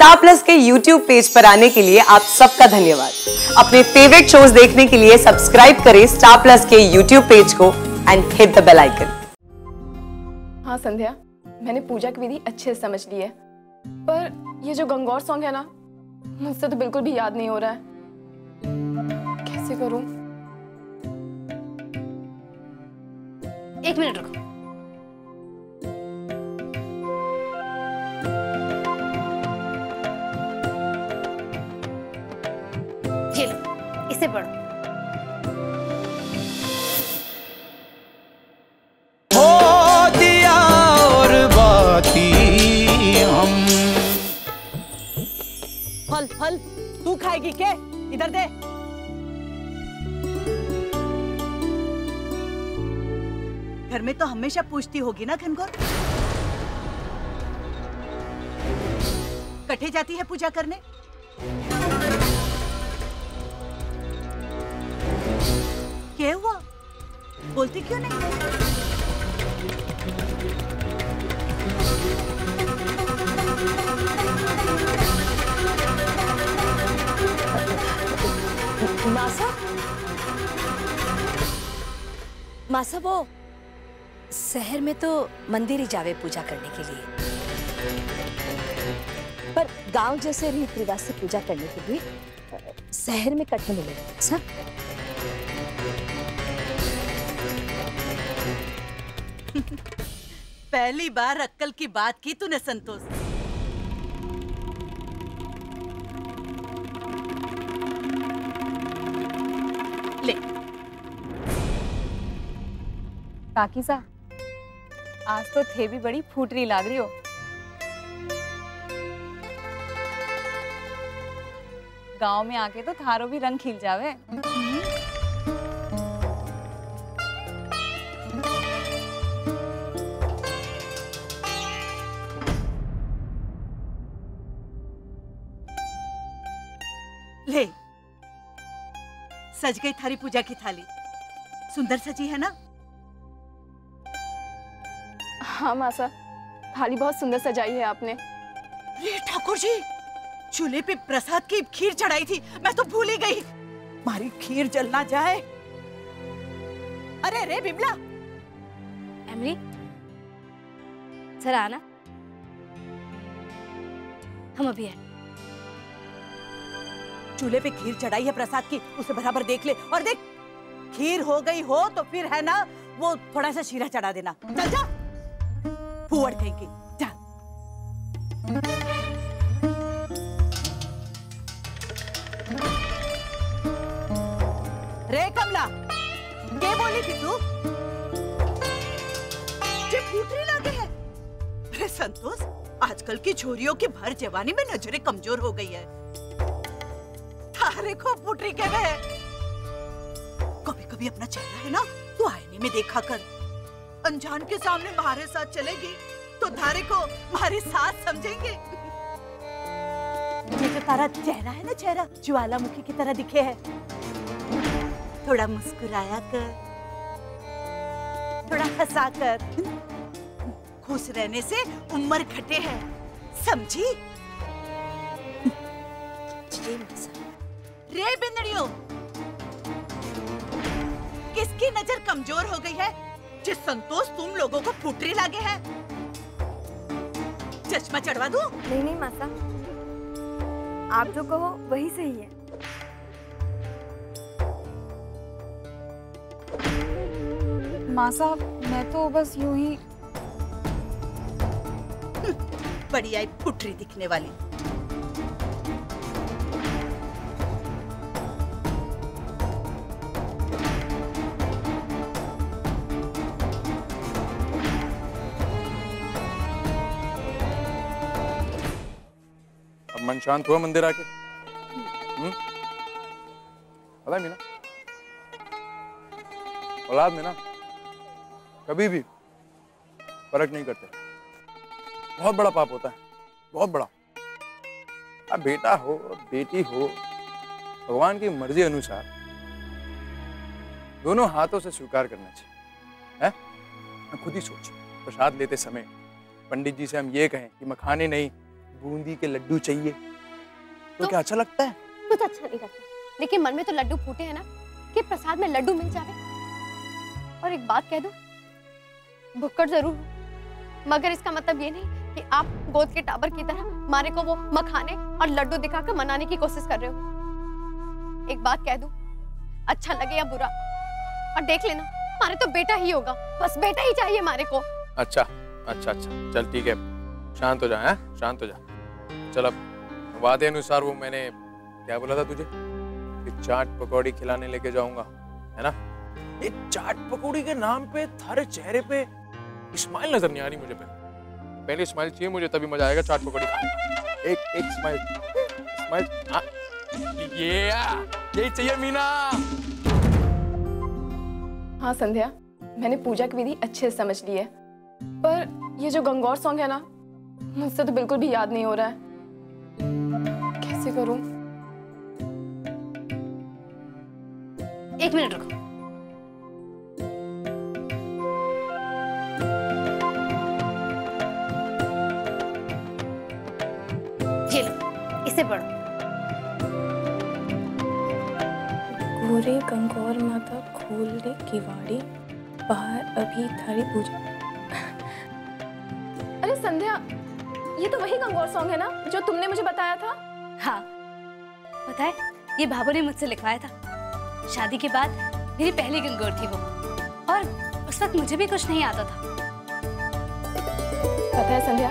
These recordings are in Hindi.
स्टार प्लस के यूट्यूब पेज पर आने के लिए आप सबका धन्यवाद। अपने फेवरेट शोज़ देखने के लिए सब्सक्राइब करें स्टार प्लस के यूट्यूब पेज को and hit the bell icon हाँ संध्या मैंने पूजा की विधि अच्छे से समझ ली है। पर ये जो गंगौर सॉन्ग है ना मुझसे तो बिल्कुल भी याद नहीं हो रहा है। कैसे करूँ? एक मिनट रुको। फल तू खाएगी के इधर दे। घर में तो हमेशा पूछती होगी ना घनघोर? कटे जाती है पूजा करने? क्या हुआ? बोलती क्यों नहीं? मासा वो शहर में तो मंदिर ही जावे पूजा करने के लिए। पर गाँव जैसे रीत रिवाज से पूजा करने के लिए, शहर में कठिन मिलेगा सब पहली बार अक्कल की बात की तूने संतोष। सा, आज तो थे भी बड़ी फूटरी लाग रही हो। गाँव में आके तो थारो भी रंग खिल जावे। ले, सज गई थारी पूजा की थाली। सुंदर सजी है ना? हाँ मासा थाली बहुत सुंदर सजाई है आपने। रे ठाकुर जी चूल्हे पे प्रसाद की खीर चढ़ाई थी मैं तो भूल ही गई। मारी खीर जल ना जाए। अरे रे बिमला। एमली जरा आना। हम अभी हैं। चूल्हे पे खीर चढ़ाई है प्रसाद की उसे बराबर देख ले। और देख खीर हो गई हो तो फिर है ना वो थोड़ा सा शीरा चढ़ा देना। चल जा। कहीं की जा रे, कमला। क्या बोली थी तू? ये फूटरी लागे है। अरे, संतोष, आजकल की छोरियों की भर जवानी में नज़रें कमज़ोर हो गई है। थारे को पुटरी कह रहे कभी कभी अपना चेहरा है ना तो आईने में देखा कर। अनजान के सामने हमारे साथ चलेगी तो धारे को हमारे साथ समझेंगे। ये जो तारा चेहरा है ना चेहरा, ज्वालामुखी की तरह दिखे है। थोड़ा मुस्कुराया कर, थोड़ा हंसा कर। खुश रहने से उम्र घटे है, समझी? रे बिंदड़ियों! किसकी नज़र कमज़ोर हो गई है? जिस संतोष तुम लोगों को फुटरी लागे है। चश्मा चढ़वा दू? नहीं नहीं मासा। आप जो कहो वही सही है। मासा मैं तो बस यूँ ही बड़ी आई फुटरी दिखने वाली। मन शांत हुआ मंदिर आके। हम्म? पता है मीना। औलाद में ना, कभी भी फ़र्क नहीं करते। बहुत बड़ा पाप होता है, बहुत बड़ा। अब बेटा हो, बेटी हो, भगवान की मर्ज़ी अनुसार दोनों हाथों से स्वीकार करना चाहिए, है? खुद ही सोच प्रसाद लेते समय पंडित जी से हम ये कहें कि मखाने नहीं, बूंदी के लड्डू चाहिए। तो, क्या अच्छा लगता है? कुछ अच्छा नहीं लगता। लेकिन मन में तो लड्डू फूटे हैं ना कि प्रसाद में लड्डू मिल जावे। और एक बात कह दूँ भुक्कड़ ज़रूर मगर इसका मतलब ये नहीं कि आप गोद के टाबर की तरह मारे को वो मखाने और लड्डू दिखाकर मनाने की कोशिश कर रहे हो। एक बात कह दूँ अच्छा लगे या बुरा और देख लेना मारे तो बेटा ही होगा। बस बेटा ही चाहिए मारे को। अच्छा अच्छा अच्छा। चल ठीक है। शांत हो जा हैं? शांत हो जा। चल अब। वादे अनुसार वो मैंने, क्या बोला था तुझे? कि चाट पकौड़ी खिलाने लेके जाऊँगा, है ना? ये चाट पकौड़ी के नाम पे, थारे चेहरे पे स्माइल नज़र नहीं आ रही मुझे पहले पहले स्माइल चाहिए मुझे, तभी मज़ा आएगा चाट पकौड़ी एक एक स्माइल स्माइल हाँ। ये यही चाहिए मीना। हाँ संध्या, मैंने पूजा की विधि अच्छे से समझ ली है। पर ये जो गंगौर सॉन्ग है ना, मुझसे तो बिल्कुल भी याद नहीं हो रहा है। कैसे करूँ? एक मिनट रुको। ये लो इसे पढ़ो। गोरे गंगौर माता खोल दे किवाड़ी बाहर अभी थारी पूजा। अरे संध्या ये तो वही गंगौर सॉन्ग है ना जो तुमने मुझे बताया था? हाँ। पता है ये भाभो ने मुझसे लिखवाया था। शादी के बाद मेरी पहली गंगोर थी वो। और उस वक्त मुझे भी कुछ नहीं आता था। पता है संध्या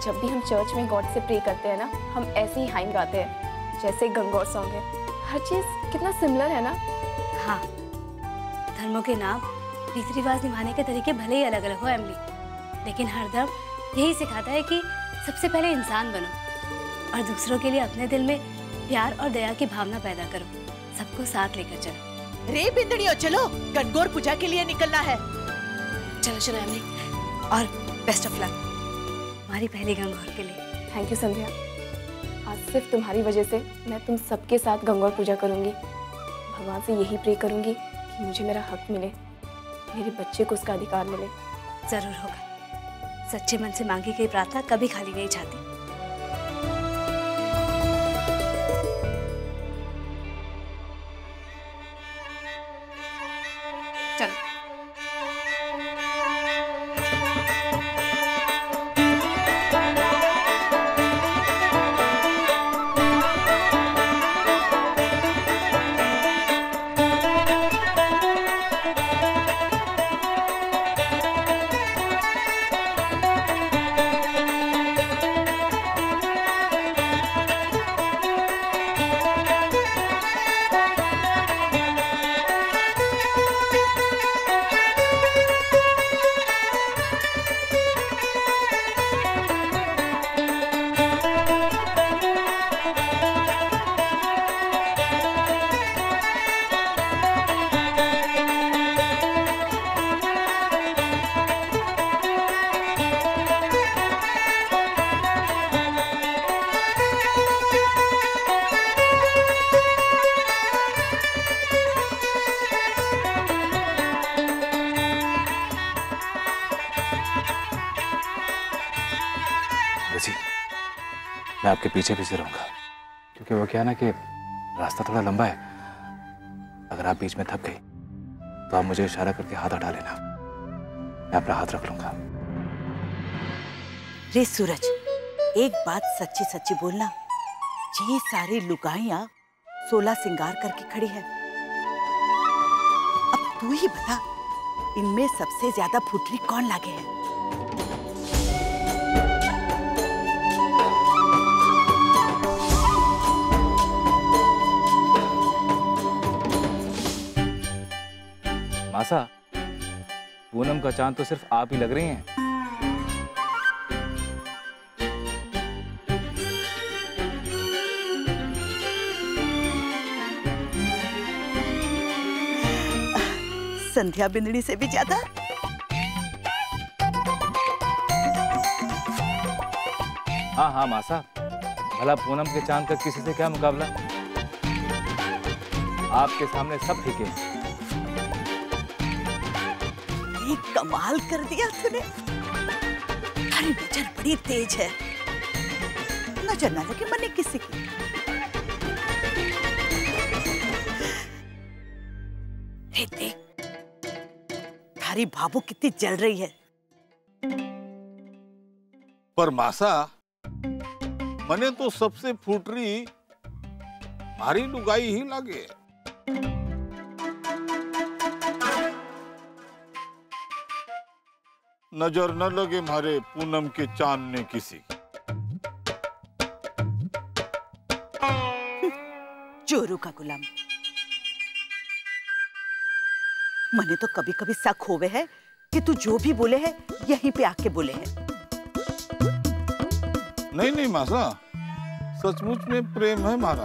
जब भी हम चर्च में गॉड से प्रे करते हैं ना हम ऐसे ही हाइम गाते हैं जैसे गंगोर सॉन्ग है। हर चीज़ कितना सिमिलर है ना? हाँ। धर्मों के नाम रीति रिवाज निभाने के तरीके भले ही अलग अलग हो एमली लेकिन हर धर्म यही सिखाता है कि सबसे पहले इंसान बनो। और दूसरों के लिए अपने दिल में प्यार और दया की भावना पैदा करो। सबको साथ लेकर चलो। रे बिंदड़ियों चलो। गणगौर पूजा के लिए निकलना है। चलो चलो एमली और बेस्ट ऑफ़ लक हमारी पहली गंगौर के लिए। थैंक यू संध्या आज सिर्फ़ तुम्हारी वजह से मैं तुम सबके साथ गंगौर पूजा करूँगी। भगवान से यही प्रे करूँगी कि मुझे मेरा हक मिले मेरे बच्चे को उसका अधिकार मिले। ज़रूर होगा। सच्चे मन से मांगी गई प्रार्थना कभी खाली नहीं जाती। मैं आपके पीछे पीछे रहूँगा। क्योंकि वो क्या ना कि रास्ता थोड़ा लंबा है। अगर आप बीच में थक गई तो आप मुझे इशारा करके हाथ हटा लेना। मैं अपना हाथ रख लूँगा। रे सूरज, एक बात सच्ची सच्ची बोलना। ये सारी लुगाइयाँ सोलह सिंगार करके खड़ी है। अब तू ही बता, इनमें सबसे ज़्यादा फुटरी कौन लागे है? मासा पूनम का चाँद तो सिर्फ़ आप ही लग रही हैं। संध्या बिंदड़ी से भी ज़्यादा। हाँ हाँ मासा। भला पूनम के चाँद का किसी से क्या मुकाबला? आपके सामने सब ठीक हैं। ये कमाल कर दिया तूने। अरे नज़र बड़ी तेज है। नज़र ना लगे मने किसी की हे देख, थारी भाभू कितनी जल रही है। पर मासा, मने तो सबसे फूटरी मारी लुगाई ही लागे। नज़र न लगे मारे पूनम के चाँद ने किसी चोरू का गुलाम। मने तो कभी कभी शक होवे है कि तू जो भी बोले है यहीं पे आके बोले है। नहीं नहीं मासा। सचमुच में प्रेम है मारा।